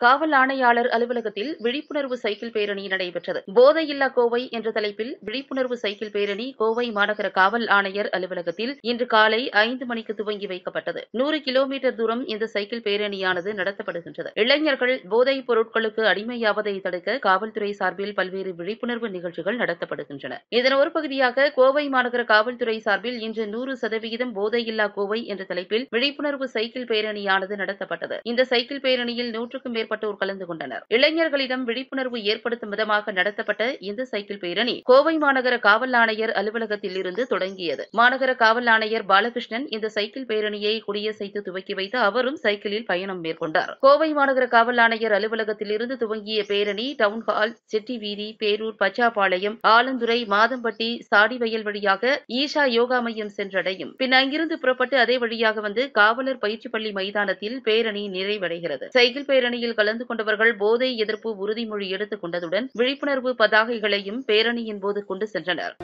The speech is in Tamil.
காவல் ஆணையாளர் அலுவலகத்தில் விழிப்புணர்வு சைக்கிள் பேரணி நடைபெற்றது. போதையில்லா கோவை என்ற தலைப்பில் விழிப்புணர்வு சைக்கிள் பேரணி கோவை மாநகர காவல் ஆணையர் அலுவலகத்தில் இன்று காலை ஐந்து மணிக்கு துவங்கி வைக்கப்பட்டது. நூறு கிலோமீட்டர் தூரம் இந்த சைக்கிள் பேரணியானது நடத்தப்படுகின்றது. இளைஞர்கள் போதைப் பொருட்களுக்கு அடிமையாவதை தடுக்க காவல்துறை சார்பில் பல்வேறு விழிப்புணர்வு நிகழ்ச்சிகள் நடத்தப்படுகின்றன. இதன் ஒரு பகுதியாக கோவை மாநகர காவல்துறை சார்பில் இன்று நூறு சதவிகிதம் போதையில்லா கோவை என்ற தலைப்பில் விழிப்புணர்வு சைக்கிள் பேரணியானது நடத்தப்பட்டது. இந்த சைக்கிள் பேரணியில் நூற்றுக்கும் மேற்பட்டோர் கலந்து கொண்டனர். இளைஞர்களிடம் விழிப்புணர்வு ஏற்படுத்தும் விதமாக நடத்தப்பட்ட இந்த சைக்கிள் பேரணி கோவை மாநகர காவல் ஆணையர் அலுவலகத்தில் இருந்து தொடங்கியது. மாநகர காவல் ஆணையர் பாலகிருஷ்ணன் இந்த சைக்கிள் பேரணியை கொடியசைத்து துவக்கி வைத்து அவரும் சைக்கிளில் பயணம் மேற்கொண்டார். கோவை மாநகர காவல் ஆணையர் அலுவலகத்தில் இருந்து துவங்கிய பேரணி டவுன் ஹால் செட்டி வீதி பேரூர் பச்சாபாளையம் ஆலந்துறை மாதம்பட்டி சாடிவயல் வழியாக ஈஷா யோகா மையம் சென்றடையும். பின் அங்கிருந்து புறப்பட்டு அதே வழியாக வந்து காவலர் பயிற்சி பள்ளி மைதானத்தில் பேரணி நிறைவடைகிறது. சைக்கிள் பேரணியில் கலந்து கொண்டவர்கள் போதை எதிர்ப்பு உறுதிமொழி எடுத்துக் கொண்டதுடன் விழிப்புணர்வு பதாகைகளையும் பேரணியின் போது கொண்டு சென்றனர்.